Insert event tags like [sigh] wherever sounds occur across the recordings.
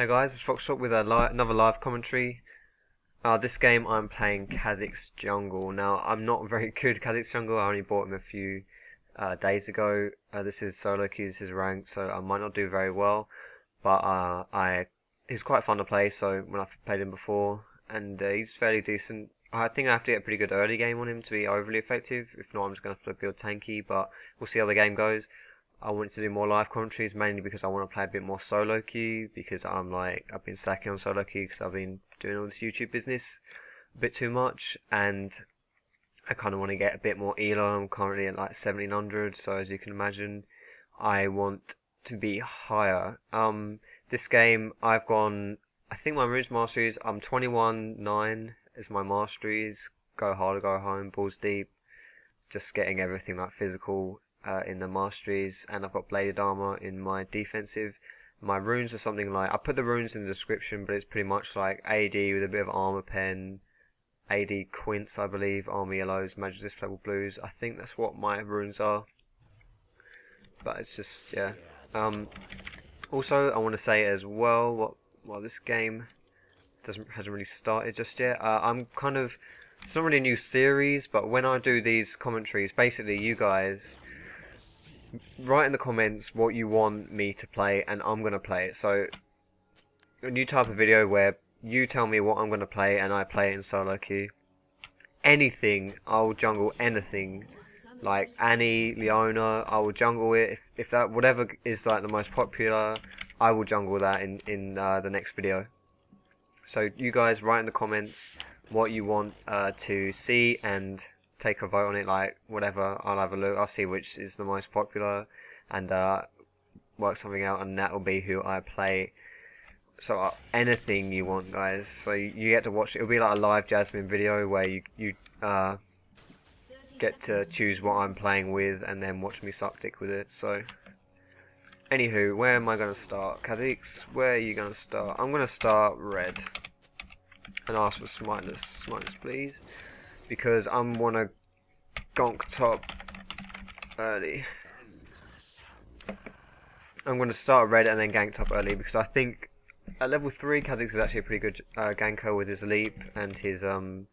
Hey guys, it's Foxdrop with li another live commentary. Uh, this game I'm playing Kha'Zix Jungle. Now, I'm not very [laughs] good at Kha'Zix Jungle, I only bought him a few uh, days ago. Uh, this is solo queue, this is ranked, so I might not do very well. But uh, I he's quite fun to play, so when I've played him before, and uh, he's fairly decent. I think I have to get a pretty good early game on him to be overly effective. If not, I'm just going to have to build tanky, but we'll see how the game goes. I wanted to do more live commentaries mainly because I want to play a bit more solo queue because I'm like I've been slacking on solo queue because I've been doing all this YouTube business a bit too much and I kind of want to get a bit more elo. I'm currently at like 1700 so as you can imagine I want to be higher. Um, this game I've gone I think my runes masteries I'm 21 9 is my masteries. Go hard or go home, balls deep. Just getting everything like physical uh, in the masteries, and I've got bladed armor in my defensive. My runes are something like I put the runes in the description, but it's pretty much like AD with a bit of armor pen, AD quints, I believe, armor yellows, magic displayable blues. I think that's what my runes are. But it's just yeah. Um, also, I want to say as well, what well this game doesn't hasn't really started just yet. Uh, I'm kind of it's not really a new series, but when I do these commentaries, basically you guys write in the comments what you want me to play and I'm going to play it. So, a new type of video where you tell me what I'm going to play and I play it in solo queue. Anything, I'll jungle anything. Like Annie, Leona, I will jungle it. If, if that, whatever is like the most popular, I will jungle that in, in uh, the next video. So you guys write in the comments what you want uh, to see and take a vote on it, like whatever. I'll have a look. I'll see which is the most popular, and uh, work something out, and that will be who I play. So uh, anything you want, guys. So you, get to watch. It'll be like a live Jasmine video where you you uh, get to choose what I'm playing with, and then watch me suck dick with it. So. Anywho, where am I going to start? Kha'Zix, where are you going to start? I'm going to start red. And ask for smartness, smartness please because I'm wanna gonk top early. I'm to start red and then gank top early because I think at level 3 Kha'Zix is actually a pretty good uh, ganker with his leap and his um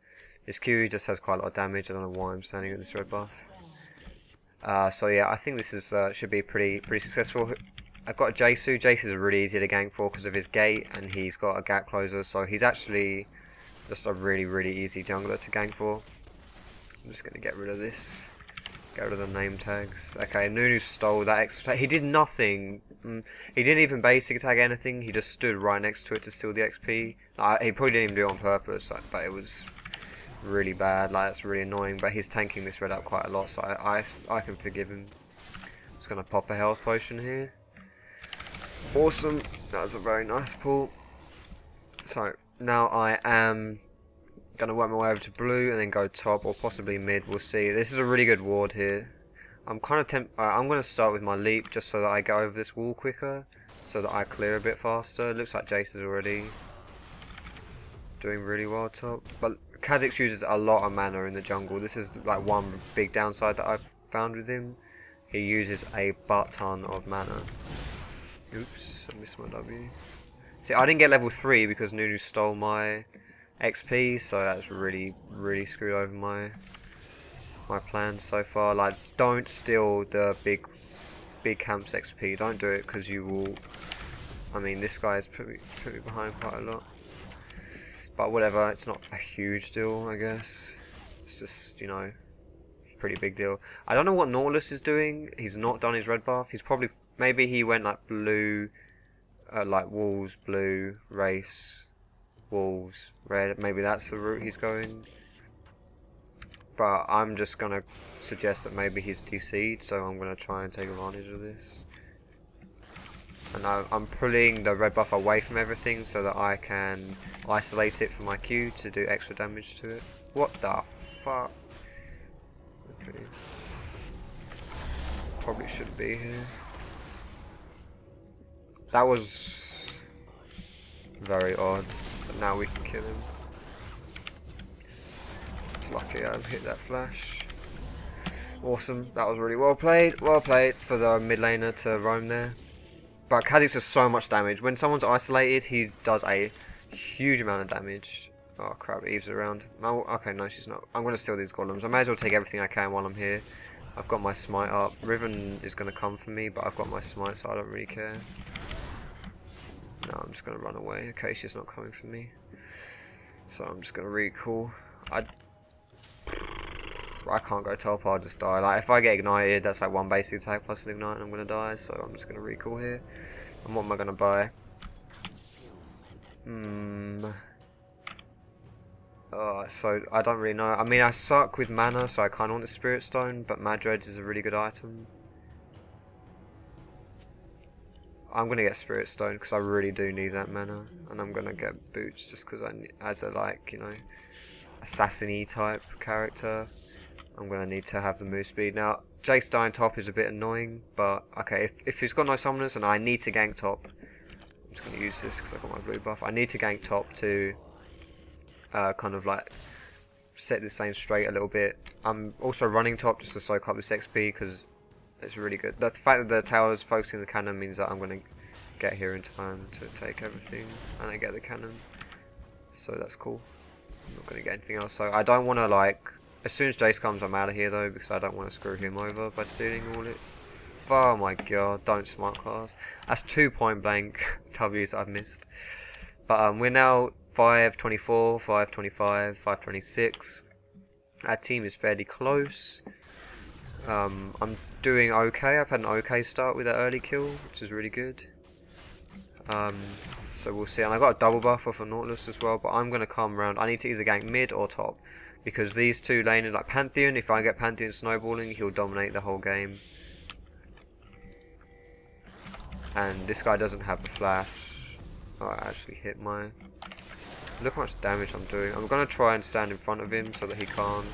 his Q he just has quite a lot of damage. I don't know why I'm standing at this red buff. Uh, so yeah, I think this is uh, should be pretty pretty successful. I've got Jaysu. Jaysu is really easy to gank for because of his gate and he's got a gap closer, so he's actually just a really, really easy jungler to gank for. I'm just going to get rid of this. Get rid of the name tags. Okay, Nunu stole that extra He did nothing. Mm, he didn't even basic tag anything. He just stood right next to it to steal the XP. He probably didn't even do it on purpose, like, but it was really bad. Like, it's really annoying. But he's tanking this red up quite a lot, so I, I, I can forgive him. I'm Just going to pop a health potion here. Awesome. That was a very nice pull. So, now I am going to work my way over to blue and then go top or possibly mid. We'll see. This is a really good ward here. I'm kind of temp. Uh, I'm going to start with my leap just so that I go over this wall quicker, so that I clear a bit faster. Looks like Jayce is already doing really well top. But Kha'Zix uses a lot of mana in the jungle. This is like one big downside that I've found with him. He uses a butt ton of mana. Oops, I missed my W. See, I didn't get level 3 because Nunu stole my XP, so that's really, really screwed over my my plans so far. Like, don't steal the big, big camps XP. Don't do it because you will. I mean, this guy's put me, put me behind quite a lot. But whatever, it's not a huge deal, I guess. It's just, you know, pretty big deal. I don't know what Nautilus is doing. He's not done his red buff. He's probably, maybe he went like blue, uh, like walls, blue, race, walls, red. Maybe that's the route he's going. But I'm just going to suggest that maybe he's DC'd, so I'm going to try and take advantage of this. And I, am pulling the red buff away from everything so that I can isolate it for my Q to do extra damage to it. What the fuck? Okay. Probably should be here. That was very odd, but now we can kill him. It's lucky I hit that flash. Awesome, that was really well played, well played for the mid laner to roam there. But Kha'Zix does so much damage. When someone's isolated, he does a huge amount of damage. Oh crap, Eve's around. Okay, no, she's not. I'm going to steal these golems. I may as well take everything I can while I'm here. I've got my smite up. Riven is going to come for me, but I've got my smite, so I don't really care. No, I'm just going to run away. Okay, she's not coming for me. So I'm just going to recall. I I can't go top, I'll just die. Like, if I get ignited, that's like one basic attack plus an ignite and I'm going to die, so I'm just going to recall here. And what am I going to buy? Hmm... Oh, so I don't really know. I mean, I suck with mana, so I kind of want the Spirit Stone, but Madred's is a really good item. I'm gonna get Spirit Stone because I really do need that mana, and I'm gonna get Boots just because I, as a like, you know, assassin type character, I'm gonna need to have the move speed. Now, Jayce dying top is a bit annoying, but okay, if, if he's got no summoners and I need to gank top, I'm just gonna use this because I've got my blue buff. I need to gank top to uh, kind of like set this lane straight a little bit. I'm also running top just to soak up this XP because it's really good. The fact that the tower is focusing the cannon means that I'm going to get here in time to take everything and I get the cannon. So that's cool. I'm not going to get anything else. So I don't want to like... As soon as Jayce comes I'm out of here though because I don't want to screw him over by stealing all it. Oh my god, don't smart class. That's two point blank [laughs] W's I've missed. But um, we're now 524, 525, 526. Our team is fairly close. Um, I'm doing okay. I've had an okay start with that early kill, which is really good. Um, so we'll see. And I got a double buff off of Nautilus as well, but I'm going to come around. I need to either gank mid or top. Because these two laners, like Pantheon, if I get Pantheon snowballing, he'll dominate the whole game. And this guy doesn't have the flash. Oh, I actually hit my... Look how much damage I'm doing. I'm going to try and stand in front of him so that he can't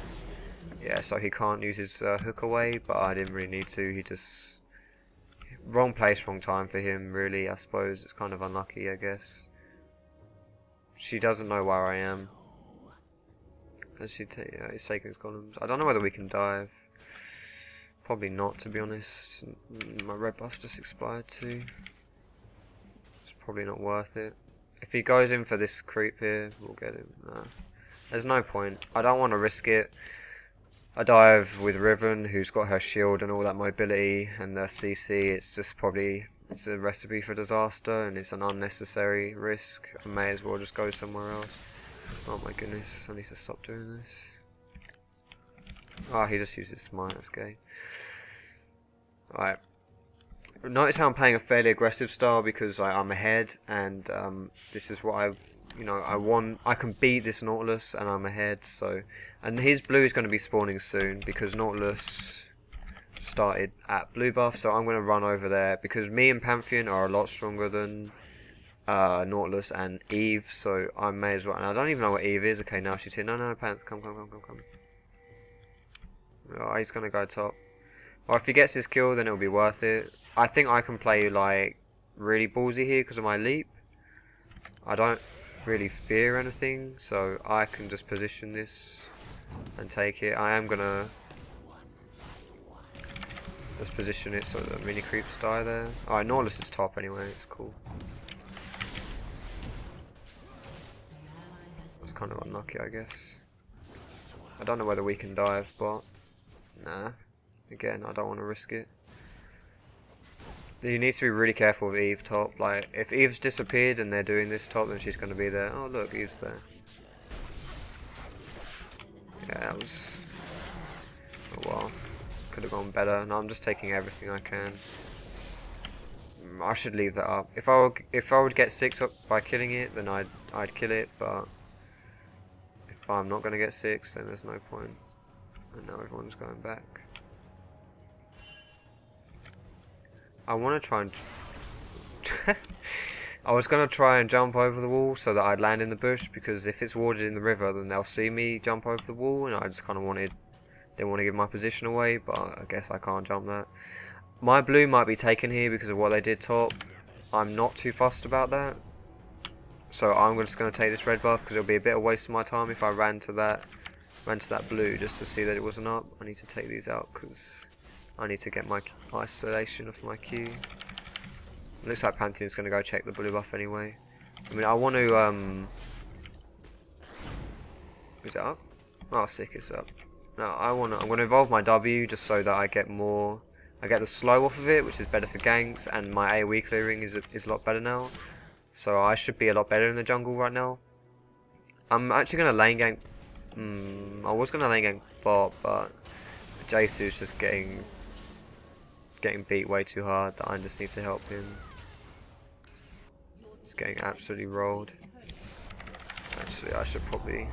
yeah, so he can't use his uh, hook away, but I didn't really need to. He just wrong place, wrong time for him. Really, I suppose it's kind of unlucky, I guess. She doesn't know where I am. As she ta yeah, he's taking his golems. I don't know whether we can dive. Probably not, to be honest. My red buff just expired too. It's probably not worth it. If he goes in for this creep here, we'll get him. No. There's no point. I don't want to risk it. I dive with Riven, who's got her shield and all that mobility, and the CC. It's just probably it's a recipe for disaster, and it's an unnecessary risk. I may as well just go somewhere else. Oh my goodness, I need to stop doing this. Oh, he just uses smite. That's gay. Alright. Notice how I'm playing a fairly aggressive style because I, am ahead, and um, this is what I you know, I want, I can beat this Nautilus and I'm ahead, so, and his blue is going to be spawning soon because Nautilus started at blue buff, so I'm going to run over there because me and Pantheon are a lot stronger than uh, Nautilus and Eve, so I may as well, and I don't even know what Eve is, okay, now she's here, no, no, Panth, come, come, come, come, come. Oh, he's going to go top. Well, if he gets his kill, then it'll be worth it. I think I can play, like, really ballsy here because of my leap. I don't really fear anything, so I can just position this and take it. I am gonna just position it so that mini creeps die there. Alright, Nautilus is top anyway, it's cool. It's kind of unlucky, I guess. I don't know whether we can dive, but nah. Again, I don't want to risk it. You need to be really careful with Eve top. Like, if Eve's disappeared and they're doing this top, then she's going to be there. Oh, look, Eve's there. Yeah, that was... Oh, well. Could have gone better. No, I'm just taking everything I can. Mm, I should leave that up. If I would, if I would get six up by killing it, then I'd I'd kill it. But if I'm not going to get six, then there's no point. And now everyone's going back. I want to try and... [laughs] I was going to try and jump over the wall so that I'd land in the bush because if it's warded in the river then they'll see me jump over the wall and I just kind of wanted... Didn't want to give my position away but I guess I can't jump that. My blue might be taken here because of what they did top. I'm not too fussed about that. So I'm just going to take this red buff because it'll be a bit of waste of my time if I ran to that ran to that blue just to see that it wasn't up. I need to take these out because I need to get my isolation off my Q. Looks like Pantheon's going to go check the blue buff anyway. I mean, I want to, um... Is it up? Oh, sick, it's up. No, I want to, I'm going to evolve my W just so that I get more... I get the slow off of it, which is better for ganks, and my AoE clearing is a, is a lot better now. So I should be a lot better in the jungle right now. I'm actually going to lane gank... Hmm, I was going to lane gank bot, but... Jayce's just getting... Getting beat way too hard that I just need to help him. He's getting absolutely rolled. Actually, I should probably...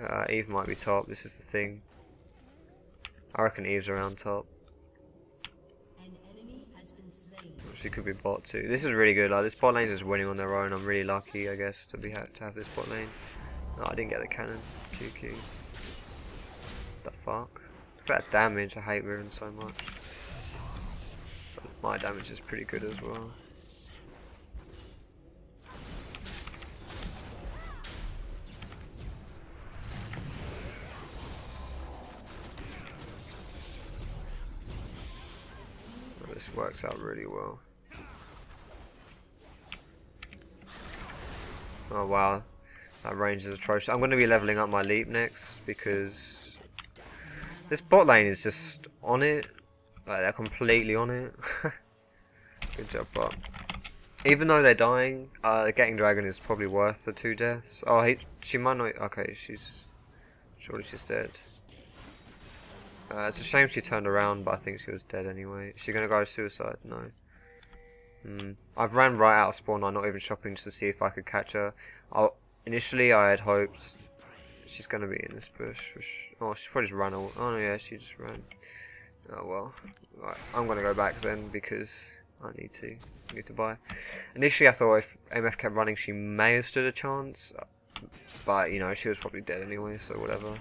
Uh, Eve might be top, this is the thing. I reckon Eve's around top. She could be bot too. This is really good. Like this bot lane is just winning on their own. I'm really lucky, I guess, to be ha to have this bot lane. No, I didn't get the cannon. QQ. The fuck? That damage. I hate Riven so much. My damage is pretty good as well. this works out really well. Oh wow, that range is atrocious. I'm going to be leveling up my leap next because this bot lane is just on it. Like they're completely on it. [laughs] Good job, bot. Even though they're dying, uh, getting dragon is probably worth the two deaths. Oh, he, she might not. Okay, she's surely she's dead. Uh, it's a shame she turned around, but I think she was dead anyway. Is she gonna go suicide? No. Hmm. I've ran right out of spawn. I'm not even shopping just to see if I could catch her. I'll, initially, I had hoped she's gonna be in this bush. oh, she's probably just ran away. Oh yeah, she just ran. Oh well. Right, I'm gonna go back then because I need to. I need to buy. Initially, I thought if MF kept running, she may have stood a chance. But you know, she was probably dead anyway, so whatever.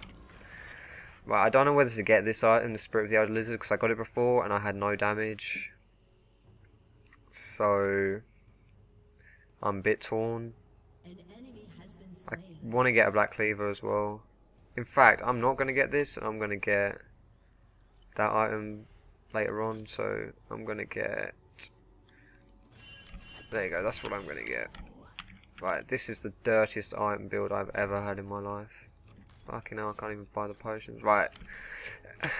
Right, I don't know whether to get this item, the Spirit of the Elder Lizard, because I got it before and I had no damage. So, I'm a bit torn. I want to get a Black Cleaver as well. In fact, I'm not going to get this, I'm going to get that item later on, so I'm going to get... There you go, that's what I'm going to get. Right, this is the dirtiest item build I've ever had in my life. Fucking hell, I can't even buy the potions. Right.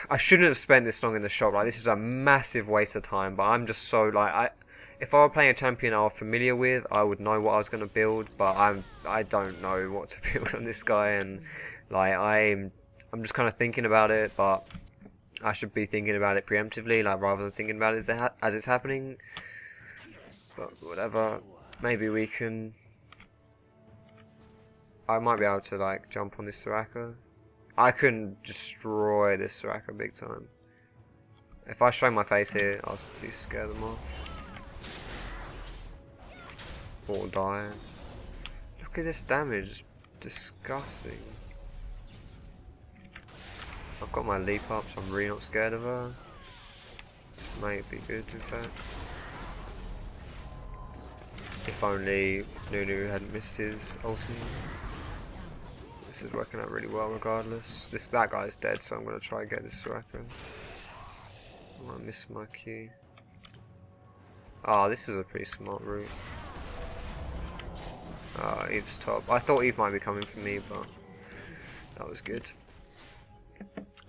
I shouldn't have spent this long in the shop. Like, this is a massive waste of time. But I'm just so, like, I... If I were playing a champion I was familiar with, I would know what I was going to build. But I'm, I don't know what to [laughs] build on this guy. And, like, I'm... I'm just kind of thinking about it, but... I should be thinking about it preemptively, like, rather than thinking about it as, as it's happening. But, whatever. Maybe we can I might be able to like jump on this Soraka. I can destroy this Soraka big time. If I show my face here, I'll just scare them off. Or die. Look at this damage, it's disgusting. I've got my leap up, so I'm really not scared of her. This might be good, in fact. If only Nunu hadn't missed his ulti. This is working out really well regardless. This That guy's dead, so I'm going to try and get this weapon. Oh, I missed my Q. Ah, oh, this is a pretty smart route. Ah, Eve's top. I thought Eve might be coming for me, but that was good.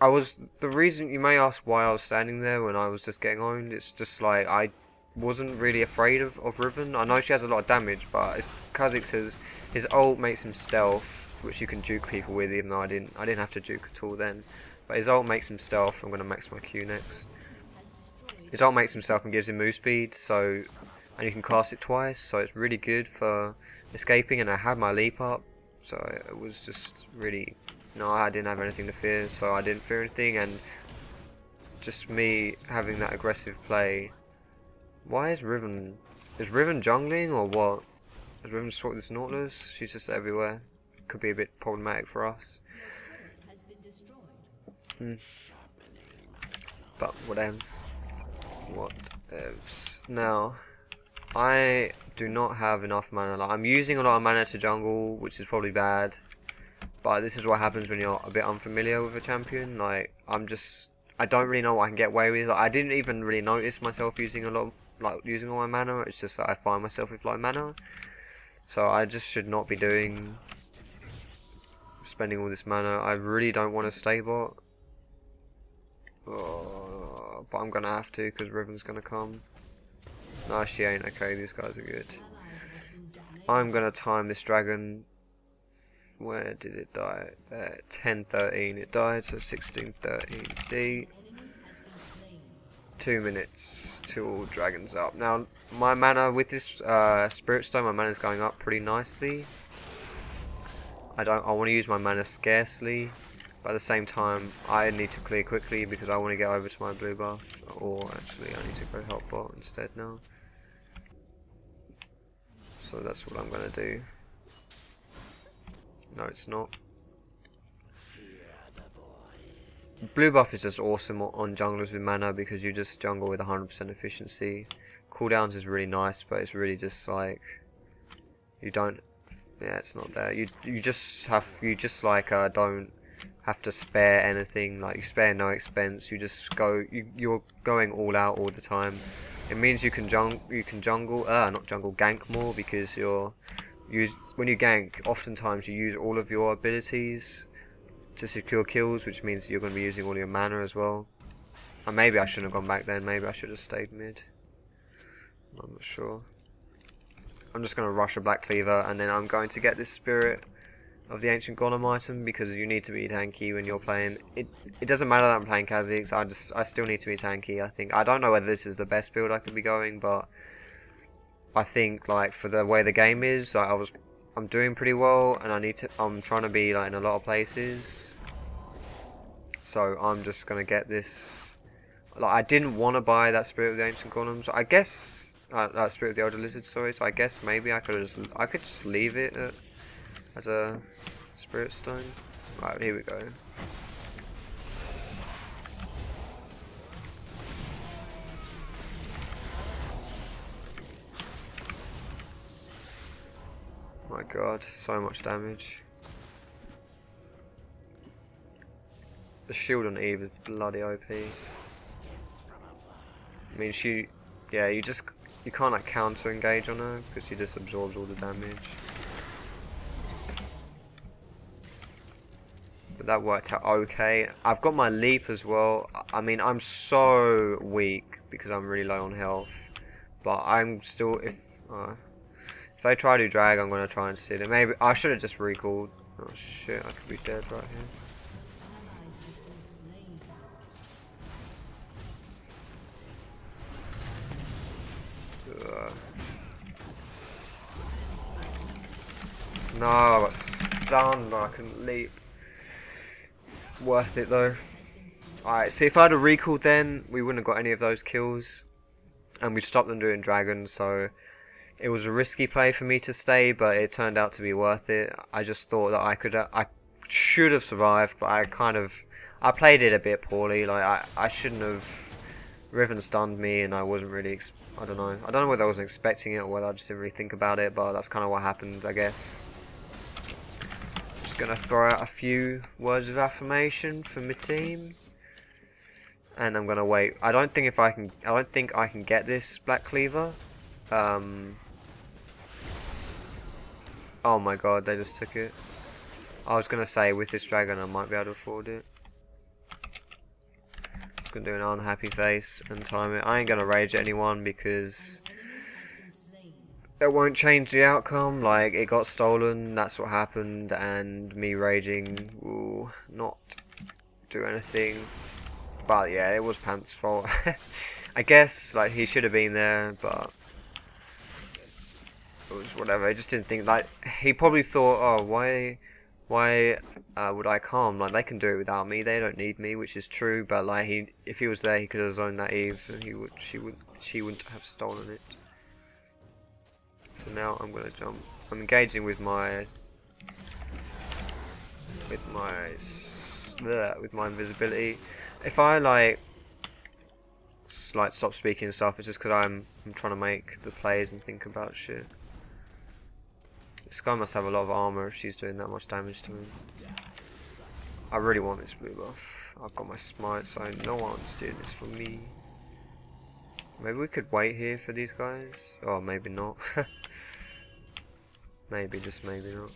I was the reason you may ask why I was standing there when I was just getting owned. It's just like I wasn't really afraid of, of Riven. I know she has a lot of damage, but as Kha'Zix says, his ult makes him stealth which you can juke people with, even though I didn't I didn't have to juke at all then. But his ult makes him stealth. I'm going to max my Q next. His ult makes himself and gives him move speed, so and you can cast it twice, so it's really good for escaping. And I had my leap up, so it was just really no, I didn't have anything to fear, so I didn't fear anything. And just me having that aggressive play. Why is Riven? Is Riven jungling or what? Has Riven swapped this Nautilus? She's just everywhere could be a bit problematic for us. Hmm. But whatever. What else? Now, I do not have enough mana. Like, I'm using a lot of mana to jungle, which is probably bad. But this is what happens when you're a bit unfamiliar with a champion. Like, I'm just... I don't really know what I can get away with. Like, I didn't even really notice myself using a lot like using all my mana. It's just that I find myself with low mana. So I just should not be doing spending all this mana. I really don't want to stay bot. Oh, but I'm gonna have to because Riven's gonna come. No, she ain't. Okay, these guys are good. I'm gonna time this dragon. Where did it die? There, 10:13. It died, so 16:13. D. Two minutes till dragons up. Now, my mana with this uh, spirit stone, my mana is going up pretty nicely. I don't. I want to use my mana scarcely, but at the same time, I need to clear quickly because I want to get over to my blue buff. Or actually, I need to go help bot instead now. So that's what I'm gonna do. No, it's not. Blue buff is just awesome on junglers with mana because you just jungle with 100% efficiency. Cooldowns is really nice, but it's really just like you don't. Yeah, it's not there. You you just have you just like uh, don't have to spare anything. Like you spare no expense. You just go. You you're going all out all the time. It means you can jung you can jungle. Uh, not jungle gank more because you're use when you gank. Oftentimes you use all of your abilities to secure kills, which means you're going to be using all your mana as well. And maybe I shouldn't have gone back then, maybe I should have stayed mid. I'm not sure. I'm just going to rush a Black Cleaver and then I'm going to get this Spirit of the Ancient Golem item because you need to be tanky when you're playing. It it doesn't matter that I'm playing Kha'Zix, I just I still need to be tanky, I think. I don't know whether this is the best build I could be going, but I think like for the way the game is, like, I was I'm doing pretty well, and I need to. I'm trying to be like in a lot of places. So I'm just gonna get this. Like I didn't want to buy that Spirit of the Ancient Golems. I guess uh, that Spirit of the Elder Lizard. Sorry. So I guess maybe I could just I could just leave it at, as a Spirit Stone. Right here we go. God, so much damage. The shield on Eve is bloody OP. I mean, she, yeah, you just, you can't like counter engage on her because she just absorbs all the damage. But that worked out okay. I've got my leap as well. I mean, I'm so weak because I'm really low on health. But I'm still, if, uh, if I try to drag, I'm gonna try and steal it. Maybe I should have just recalled. Oh shit, I could be dead right here. No, I got stunned. I couldn't leap. Worth it though. Alright, see if I had a recall then, we wouldn't have got any of those kills. And we stopped them doing dragons, so it was a risky play for me to stay, but it turned out to be worth it. I just thought that I could, uh, I should have survived, but I kind of, I played it a bit poorly. Like I, I shouldn't have. Riven stunned me, and I wasn't really. I don't know. I don't know whether I wasn't expecting it or whether I just didn't really think about it, but that's kind of what happened, I guess. Just gonna throw out a few words of affirmation for my team and I'm gonna wait. I don't think if I can. I don't think I can get this Black Cleaver. Um, Oh my god, they just took it. I was gonna say with this dragon I might be able to afford it. Just gonna do an unhappy face and time it. I ain't gonna rage at anyone because it won't change the outcome. Like it got stolen, that's what happened, and me raging will not do anything. But yeah, it was Pants' fault. [laughs] I guess like he should have been there, but it was whatever. I just didn't think like he probably thought, oh, why, why uh, would I come? Like they can do it without me. They don't need me, which is true. But like he, if he was there, he could have zoned that Eve, and he would, she would, she wouldn't have stolen it. So now I'm gonna jump. I'm engaging with my, with my, bleh, with my invisibility. If I like like stop speaking and stuff, it's just because I'm I'm trying to make the plays and think about shit. Guy must have a lot of armor if she's doing that much damage to him. I really want this blue buff. I've got my smite, so no one's doing this for me. Maybe we could wait here for these guys? Or maybe not. [laughs] maybe, just maybe not.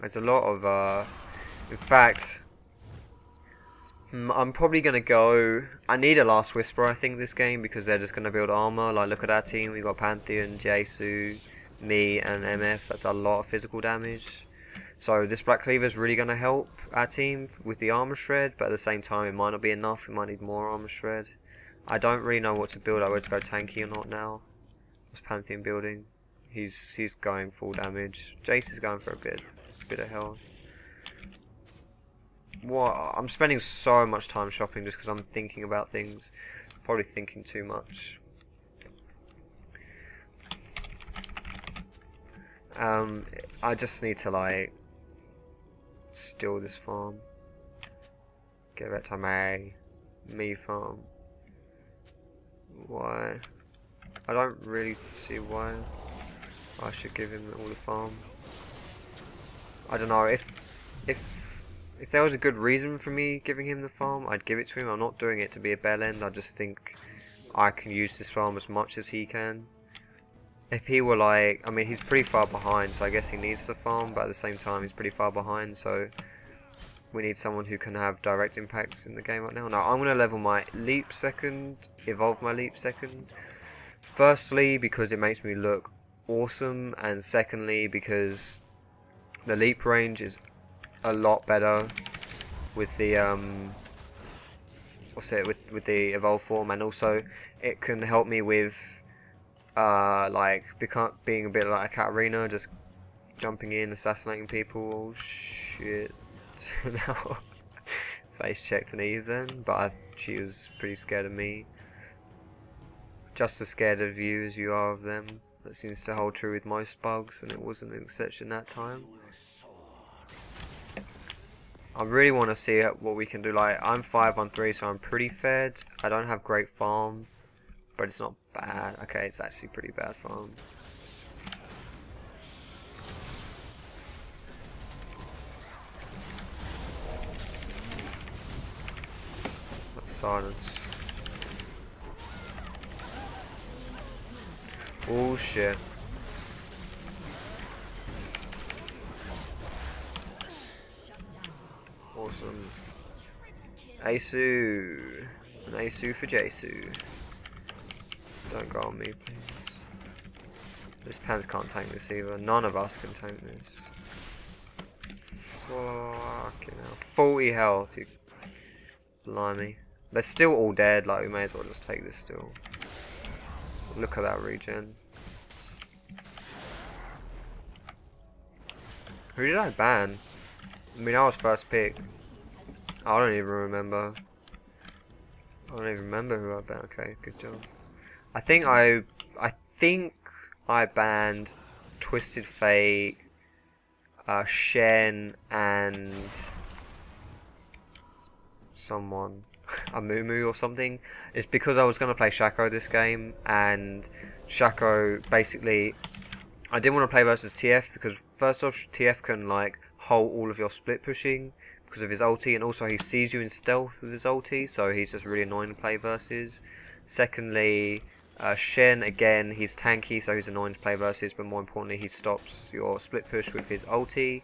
There's a lot of, uh... In fact... I'm probably going to go... I need a Last Whisper, I think, this game, because they're just going to build armor. Like, look at our team. We've got Pantheon, Jaisu, me, and MF. That's a lot of physical damage. So this Black Cleaver is really going to help our team with the armor shred, but at the same time it might not be enough. We might need more armor shred. I don't really know what to build. I whether to go tanky or not now. What's Pantheon building? He's he's going full damage. Jayce is going for a bit, a bit of health. What? I'm spending so much time shopping just because I'm thinking about things. Probably thinking too much. Um, I just need to like steal this farm. Give it to me. Me farm. Why? I don't really see why I should give him all the farm. I don't know, if if if there was a good reason for me giving him the farm, I'd give it to him. I'm not doing it to be a bell end, I just think I can use this farm as much as he can. If he were like, I mean, he's pretty far behind, so I guess he needs the farm, but at the same time, he's pretty far behind, so we need someone who can have direct impacts in the game right now. Now, I'm going to level my leap second, evolve my leap second. Firstly, because it makes me look awesome, and secondly, because the leap range is a lot better with the um, what's it with with the evolve form, and also it can help me with uh, like become being a bit like a Katarina, just jumping in, assassinating people. Oh shit! [laughs] face checked an even, but I, she was pretty scared of me. Just as scared of you as you are of them. That seems to hold true with most bugs, and it wasn't an exception that time. I really want to see what we can do. Like, I'm 5 on 3, so I'm pretty fed. I don't have great farm, but it's not bad. Okay, it's actually pretty bad farm. silence. Oh shit. Awesome. Asu. An Asu for Jaisu. Don't go on me, please. This Panther can't tank this either. None of us can tank this. Fucking hell. 40 health, you blimey. They're still all dead, like we may as well just take this still. Look at that regen. Who did I ban? I mean, I was first pick. I don't even remember. I don't even remember who I banned. Okay, good job. I think I, I think I banned Twisted Fate, uh, Shen, and someone. [laughs] Amumu or something. It's because I was going to play Shaco this game, and Shaco basically, I didn't want to play versus TF because first off, TF can like hold all of your split pushing because of his ulti, and also he sees you in stealth with his ulti, so he's just really annoying to play versus. Secondly, uh, Shen again, he's tanky, so he's annoying to play versus, but more importantly, he stops your split push with his ulti.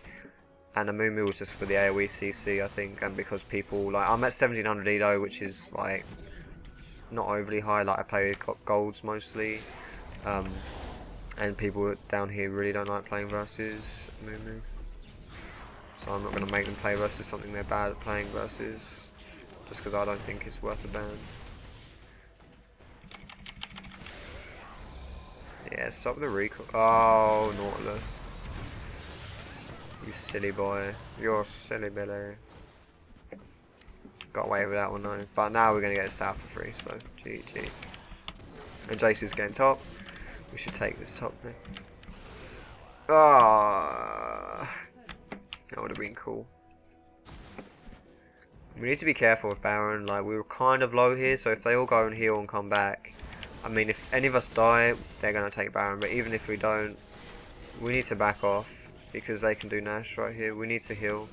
And Amumu was just for the AoE CC I think and because people like I'm at 1700 Elo which is like not overly high like I play with golds mostly. Um, and people down here really don't like playing versus Amumu so I'm not going to make them play versus something they're bad at playing versus just because I don't think it's worth a ban yeah stop the recall oh Nautilus you silly boy. You're silly Billy. Got away with that one though. But now we're going to get this out for free, so GG. And Jason's getting top. We should take this top thing. Ah, oh, That would have been cool. We need to be careful with Baron. Like, we were kind of low here, so if they all go and heal and come back... I mean, if any of us die, they're going to take Baron. But even if we don't, we need to back off because they can do Nash right here. We need to heal.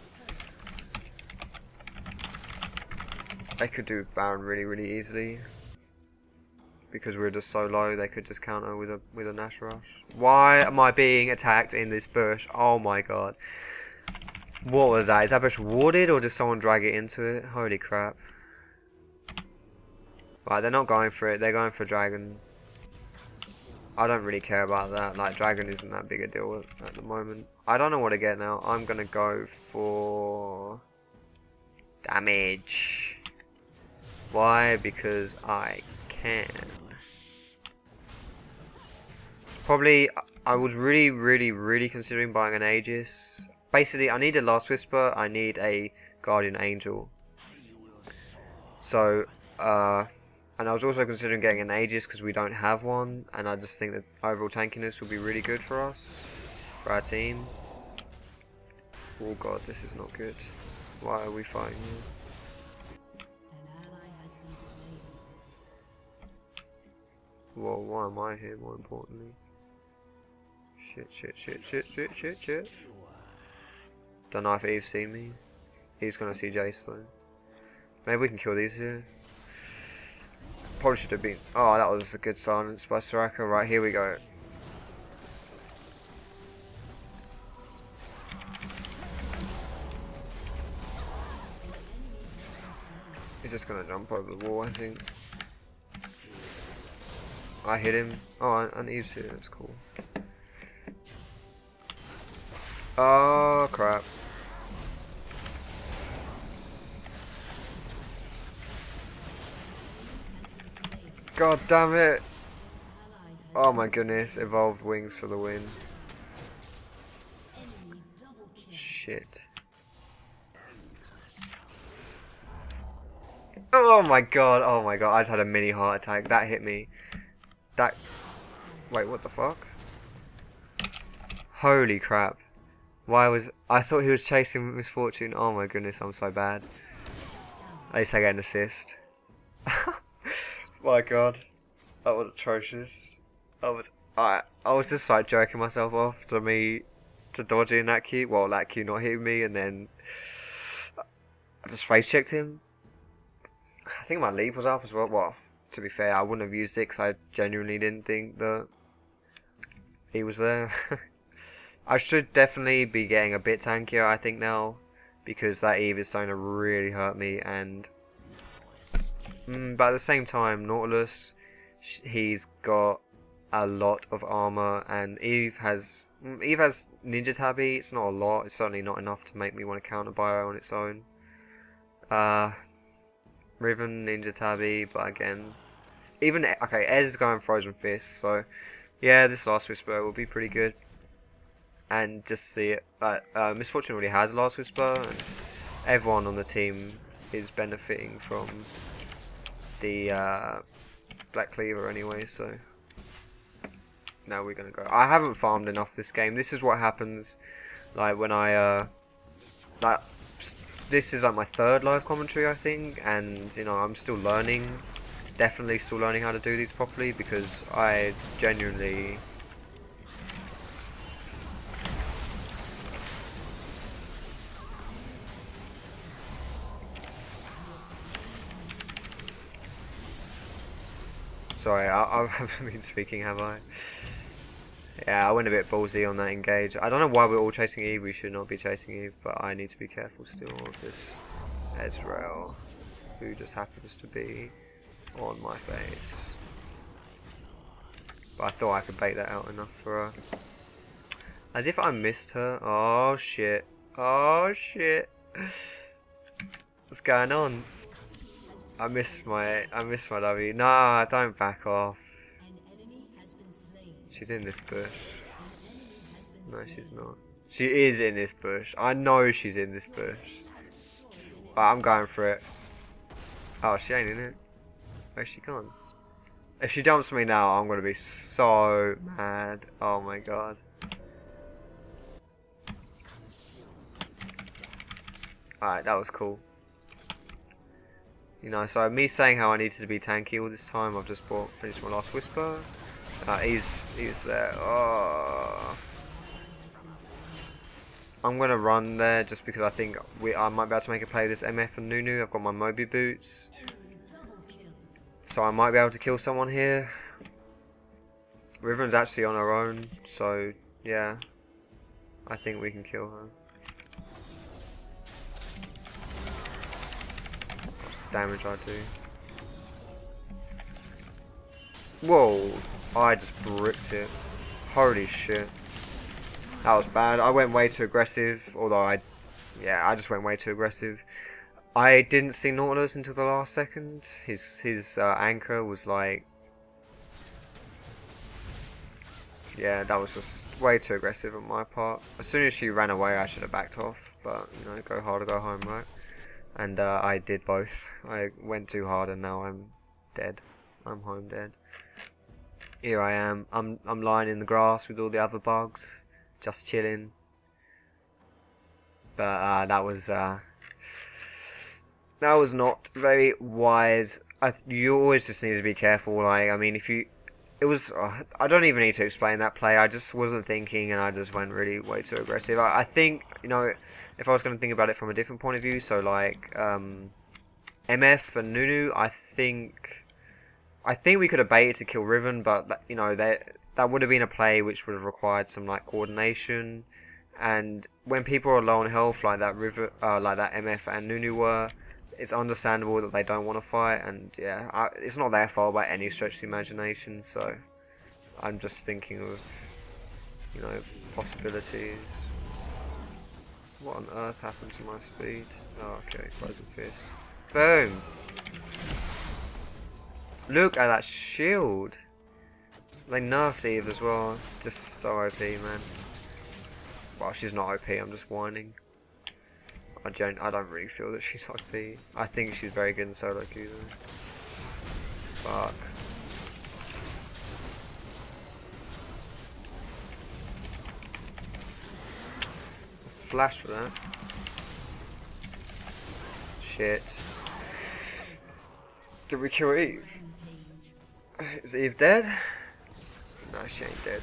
they could do Baron really, really easily. Because we're just so low, they could just counter with a with a Nash Rush. Why am I being attacked in this bush? Oh my god. What was that? Is that bush warded or did someone drag it into it? Holy crap. Right, they're not going for it. They're going for Dragon. I don't really care about that. Like, Dragon isn't that big a deal at the moment. I don't know what to get now. I'm going to go for... Damage. Why? Because I can. Probably, I was really, really, really considering buying an Aegis. Basically, I need a Last Whisper, I need a Guardian Angel. So, uh, and I was also considering getting an Aegis because we don't have one, and I just think that overall tankiness would be really good for us, for our team. Oh god, this is not good. Why are we fighting here? Whoa, why am I here more importantly? Shit, shit, shit, shit, shit, shit, shit. Don't know if Eve's seen me. Eve's gonna see Jayce though. Maybe we can kill these here. Probably should have been. Oh, that was a good silence by Soraka. Right, here we go. He's just gonna jump over the wall, I think. I hit him. Oh, and Eve's here. That's cool. Oh, crap. God damn it! Oh my goodness, evolved wings for the win. Shit. Oh my god, oh my god, I just had a mini heart attack. That hit me. That... Wait, what the fuck? Holy crap. Why was... I thought he was chasing Miss Fortune? Oh my goodness, I'm so bad. At least I get an assist. [laughs] my god. That was atrocious. I was... I, I was just like jerking myself off to me to dodging that Q. Well, that Q not hitting me and then... I just face checked him. I think my leap was up as well. Well, to be fair, I wouldn't have used it because I genuinely didn't think that he was there. [laughs] I should definitely be getting a bit tankier, I think, now. Because that Eve is starting to really hurt me. And mm, But at the same time, Nautilus, he's got a lot of armor. And Eve has mm, Eve has Ninja Tabi. It's not a lot. It's certainly not enough to make me want to counter Bio on its own. Uh, Riven, Ninja Tabi, but again... Even, okay, Ez is going Frozen Fist, so... Yeah, this last Whisper will be pretty good and just see it. But uh, Miss Fortune already has Last Whisper, and everyone on the team is benefiting from the uh, Black Cleaver anyway. So now we're gonna go. I haven't farmed enough this game. This is what happens, like when I uh, like this is like my third live commentary I think, and you know I'm still learning. Definitely still learning how to do these properly because I genuinely Sorry, I, [laughs] I haven't been speaking, have I? Yeah, I went a bit ballsy on that engage. I don't know why we're all chasing Eve. We should not be chasing Eve, but I need to be careful still of this Ezreal, who just happens to be on my face. But I thought I could bait that out enough for her. As if I missed her. Oh shit. Oh shit. [sighs] What's going on? I missed my I missed my W. Nah, don't back off. She's in this bush. No, she's not. She is in this bush. I know she's in this bush. But I'm going for it. Oh, she ain't in it. Where's she gone? If she jumps me now, I'm gonna be so mad. Oh my god. Alright, that was cool. You know, so me saying how I needed to be tanky all this time, I've just bought, finished my last Whisper. Uh, he's, he's there. Oh. I'm gonna run there just because I think we I might be able to make a play this MF and Nunu. I've got my Moby boots, so I might be able to kill someone here. Riven's actually on her own, so yeah, I think we can kill her. Damage I do. Whoa! I just bricked it. Holy shit. That was bad. I went way too aggressive, although I... Yeah, I just went way too aggressive. I didn't see Nautilus until the last second. His his uh, anchor was like... Yeah, that was just way too aggressive on my part. As soon as she ran away, I should have backed off. But, you know, go hard or go home, right? And uh, I did both. I went too hard and now I'm dead. I'm home dead. Here I am. I'm I'm lying in the grass with all the other bugs, just chilling. But uh, that was uh, that was not very wise. I, you always just need to be careful. Like I mean, if you it was uh, I don't even need to explain that play. I just wasn't thinking, and I just went really way too aggressive. I, I think you know if I was going to think about it from a different point of view, so like um, MF and Nunu, I think I think we could have baited to kill Riven, but you know that that would have been a play which would have required some like coordination. And when people are low on health, like that River, uh, like that MF and Nunu were, it's understandable that they don't want to fight, and yeah, I, it's not their fault by any stretch of the imagination. So I'm just thinking of, you know, possibilities. What on earth happened to my speed? Oh, okay, frozen fist. Boom! Look at that shield! They nerfed Eve as well. Just so OP, man. Well, she's not OP, I'm just whining. I don't, I don't really feel that she's OP. I think she's very good in solo queue though. Fuck. Flash for that. Shit. Did we kill Eve? Is Eve dead? No, she ain't dead.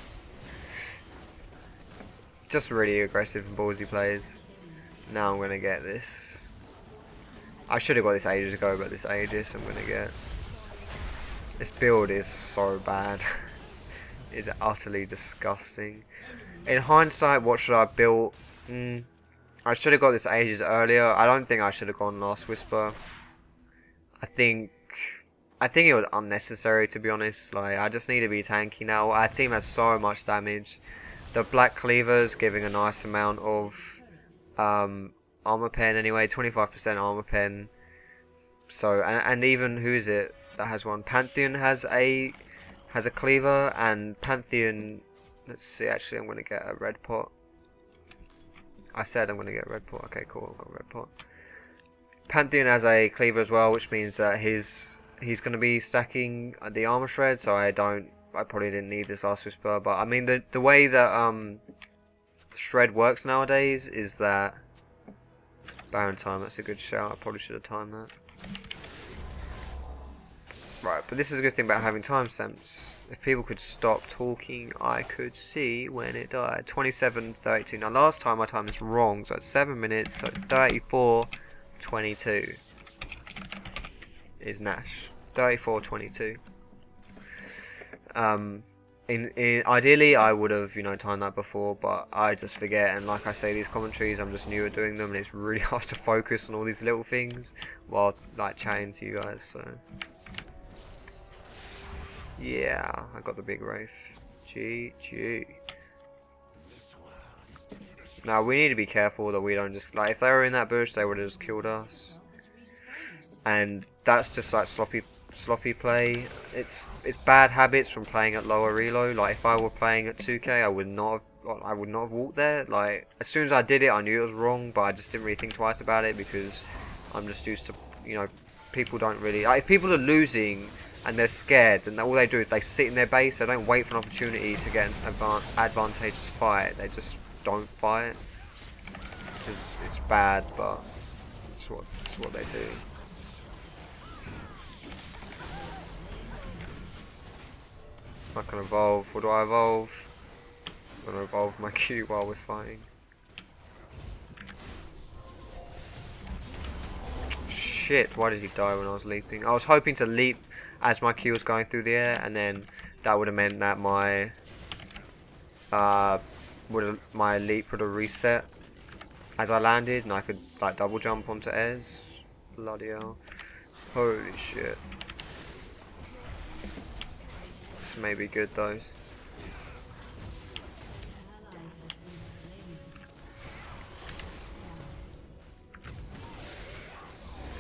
Just really aggressive and ballsy plays. Now I'm gonna get this. I should have got this ages ago, but this Aegis I'm gonna get. This build is so bad. [laughs] it's utterly disgusting. In hindsight, what should I have built? Mm, I should have got this Aegis earlier. I don't think I should have gone Last Whisper. I think I think it was unnecessary to be honest. Like I just need to be tanky now. Our team has so much damage. The Black Cleaver's giving a nice amount of um, armor pen anyway, 25% armor pen. So and, and even who is it that has one? Pantheon has a has a cleaver and Pantheon. Let's see. Actually, I'm gonna get a red pot. I said I'm gonna get a red pot. Okay, cool. I've got a red pot. Pantheon has a cleaver as well, which means that his he's to be stacking the armor shred, so I don't. I probably didn't need this last whisper, but I mean the the way that um shred works nowadays is that Baron time. That's a good shout. I probably should have timed that. Right, but this is a good thing about having timestamps. If people could stop talking, I could see when it died. 27.32. Now, last time my time is wrong, so it's 7 minutes, so 34.22 is Nash. 34.22. Um, in, in ideally I would have you know timed that before, but I just forget. And like I say, these commentaries I'm just new at doing them, and it's really [laughs] hard to focus on all these little things while like chatting to you guys. So yeah, I got the big wraith. GG. Now we need to be careful that we don't just like if they were in that bush, they would have just killed us. And that's just like sloppy sloppy play. It's it's bad habits from playing at lower Elo. Like if I were playing at 2k, I would not have I would not have walked there. Like as soon as I did it, I knew it was wrong, but I just didn't really think twice about it because I'm just used to you know people don't really like if people are losing and they're scared, then all they do is they sit in their base. They don't wait for an opportunity to get an advantageous fight. They just don't fight. It's, it's bad, but it's what it's what they do. I can evolve. What do I evolve? I'm gonna evolve my [laughs] Q while we're fighting. Shit, why did he die when I was leaping? I was hoping to leap as my Q was going through the air, and then that would have meant that my uh, would my leap would have reset as I landed, and I could like double jump onto Ez. Bloody hell! Holy shit! May be good though.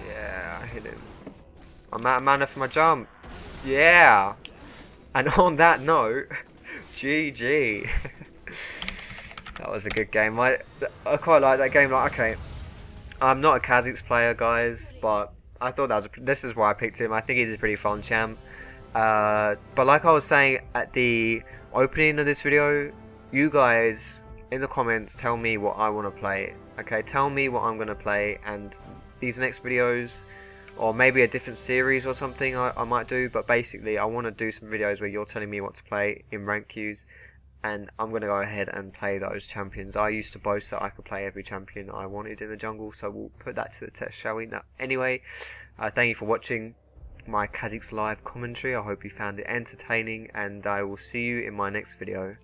Yeah, I hit him. I'm out of mana for my jump. Yeah. And [laughs] on that note, [laughs] GG. [laughs] that was a good game. I I quite like that game. Like, okay, I'm not a Kha'Zix player, guys, but I thought that was. A, this is why I picked him. I think he's a pretty fun champ. Uh, but like I was saying at the opening of this video, you guys in the comments tell me what I want to play. Okay, tell me what I'm gonna play, and these next videos or maybe a different series or something I, I might do but basically I want to do some videos where you're telling me what to play in rank queues and I'm going to go ahead and play those champions. I used to boast that I could play every champion I wanted in the jungle so we'll put that to the test shall we? Now, anyway, uh, thank you for watching my Kha'Zix live commentary. I hope you found it entertaining and I will see you in my next video.